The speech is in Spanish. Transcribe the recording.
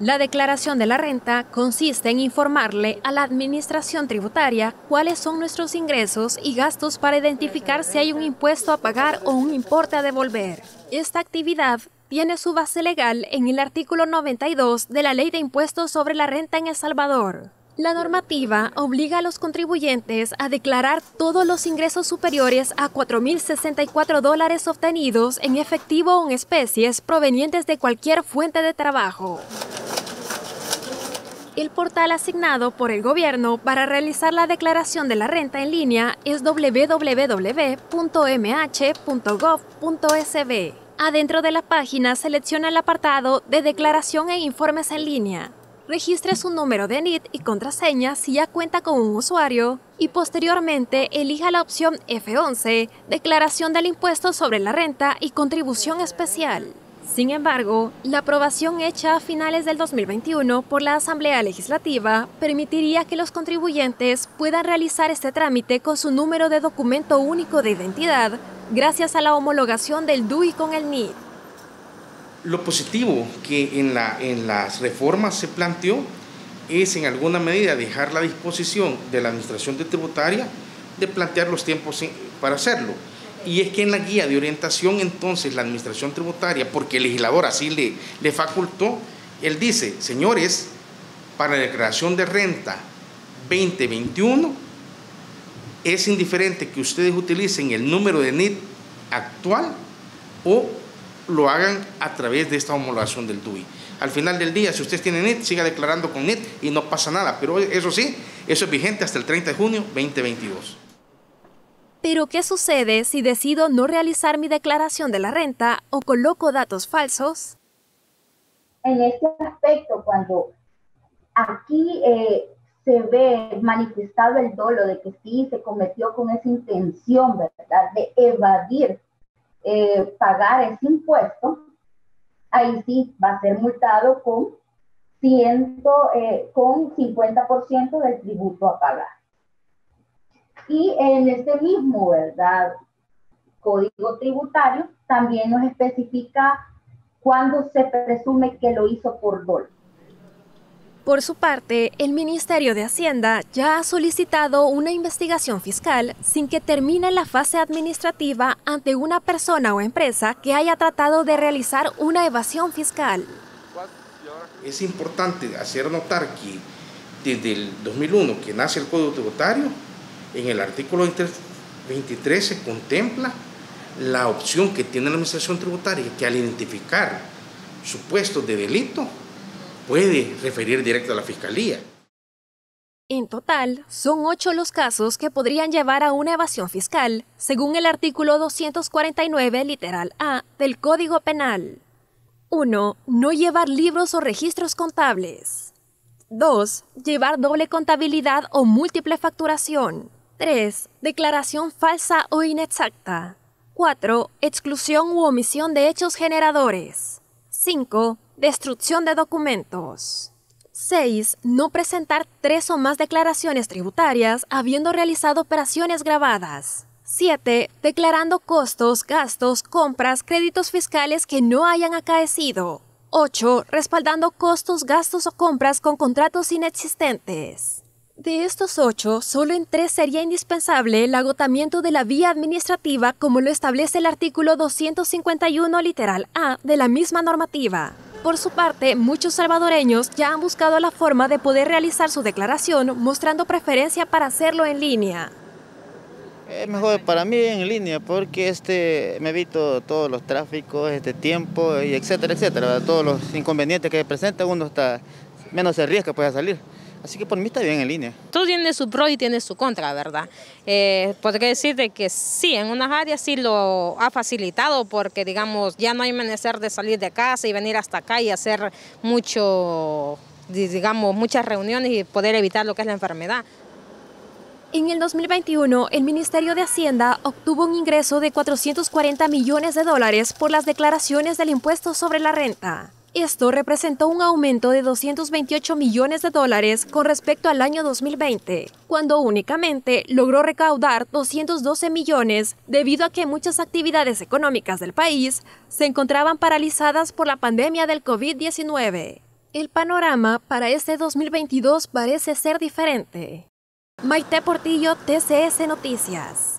La declaración de la renta consiste en informarle a la Administración Tributaria cuáles son nuestros ingresos y gastos para identificar si hay un impuesto a pagar o un importe a devolver. Esta actividad tiene su base legal en el artículo 92 de la Ley de Impuestos sobre la Renta en El Salvador. La normativa obliga a los contribuyentes a declarar todos los ingresos superiores a 4.064 dólares obtenidos en efectivo o en especies provenientes de cualquier fuente de trabajo. El portal asignado por el gobierno para realizar la declaración de la renta en línea es www.mh.gov.sb. Adentro de la página selecciona el apartado de declaración e informes en línea. Registre su número de NIT y contraseña si ya cuenta con un usuario y posteriormente elija la opción F11, Declaración del Impuesto sobre la Renta y Contribución Especial. Sin embargo, la aprobación hecha a finales del 2021 por la Asamblea Legislativa permitiría que los contribuyentes puedan realizar este trámite con su número de documento único de identidad gracias a la homologación del DUI con el NIT. Lo positivo que en, la, en las reformas se planteó es en alguna medida dejar la disposición de la Administración Tributaria de plantear los tiempos para hacerlo. Y es que en la guía de orientación entonces la Administración Tributaria, porque el legislador así le, le facultó, él dice, señores, para la declaración de renta 2021, es indiferente que ustedes utilicen el número de NIT actual o lo hagan a través de esta homologación del DUI. Al final del día, si usted tiene NIT, siga declarando con NIT y no pasa nada. Pero eso sí, eso es vigente hasta el 30 de junio 2022. Pero, ¿qué sucede si decido no realizar mi declaración de la renta o coloco datos falsos? En este aspecto, cuando aquí eh, se ve manifestado el dolo de que sí se cometió con esa intención, ¿verdad?, de evadir eh, pagar ese impuesto, ahí sí va a ser multado con, ciento, eh, con 50% del tributo a pagar. Y en este mismo, ¿verdad? Código tributario también nos especifica cuándo se presume que lo hizo por dolo. Por su parte, el Ministerio de Hacienda ya ha solicitado una investigación fiscal sin que termine la fase administrativa ante una persona o empresa que haya tratado de realizar una evasión fiscal. Es importante hacer notar que desde el 2001 que nace el Código Tributario, en el artículo 23 se contempla la opción que tiene la Administración Tributaria que al identificar supuestos de delito puede referir directo a la Fiscalía. En total, son ocho los casos que podrían llevar a una evasión fiscal, según el artículo 249, literal A, del Código Penal. 1. No llevar libros o registros contables. 2. Llevar doble contabilidad o múltiple facturación. 3. Declaración falsa o inexacta. 4. Exclusión u omisión de hechos generadores. 5. Destrucción de documentos. 6. No presentar tres o más declaraciones tributarias habiendo realizado operaciones grabadas. 7. Declarando costos, gastos, compras, créditos fiscales que no hayan acaecido. 8. Respaldando costos, gastos o compras con contratos inexistentes. De estos ocho, solo en tres sería indispensable el agotamiento de la vía administrativa como lo establece el artículo 251 literal A de la misma normativa. Por su parte, muchos salvadoreños ya han buscado la forma de poder realizar su declaración mostrando preferencia para hacerlo en línea. Es mejor para mí en línea porque este, me evito todos los tráficos, este tiempo, y etcétera, etcétera. Todos los inconvenientes que presenta uno está menos se riesga pueda salir. Así que por mí está bien en línea. Todo tiene su pro y tiene su contra, ¿verdad? Eh, podría decir de que sí, en unas áreas sí lo ha facilitado porque, digamos, ya no hay menester de salir de casa y venir hasta acá y hacer mucho, digamos, muchas reuniones y poder evitar lo que es la enfermedad. En el 2021, el Ministerio de Hacienda obtuvo un ingreso de 440 millones de dólares por las declaraciones del impuesto sobre la renta. Esto representó un aumento de 228 millones de dólares con respecto al año 2020, cuando únicamente logró recaudar 212 millones debido a que muchas actividades económicas del país se encontraban paralizadas por la pandemia del COVID-19. El panorama para este 2022 parece ser diferente. Maite Portillo, TCS Noticias.